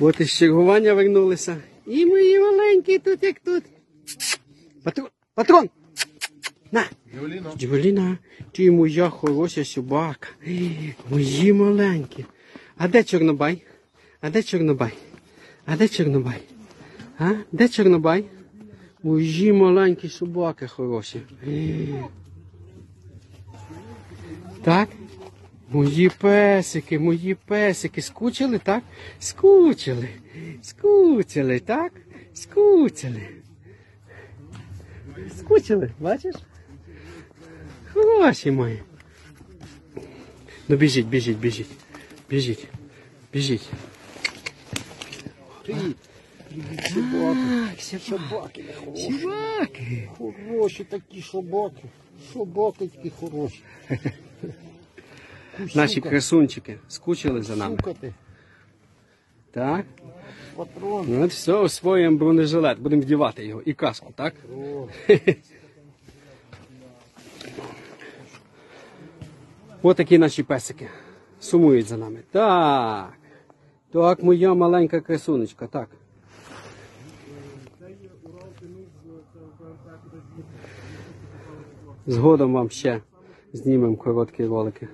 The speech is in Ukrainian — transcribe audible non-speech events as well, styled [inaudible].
От із чергування вернулися. І мої маленькі тут як тут. Патрон! Патрон! На! Джевеліна, ти моя хороша собака. Мої маленькі. А де Чорнобай? А де Чорнобай? А де Чорнобай? А? Де Чорнобай? Мої маленькі собаки хороші. Так? Мої песики, мої песики. Скучили, так? Скучили. Скучили, так? Скучили. Скучили, бачиш? Хороші мої. Ну біжіть, біжіть, біжіть. Біжіть. Біжіть. Привіт. Собаки. Собаки. Собаки. Хороші такі собаки. Собаки такі хороші. [laughs] Наші красунчики скучили за нами. Шукати. Так? Патрон. Ну, от все, освоїмо бронежилет. Будемо вдівати його і каску, так? [laughs] Ось такі наші песики. Сумують за нами. Так. Так, моя маленька красунечка, так. Згодом вам ще знімемо короткі ролики.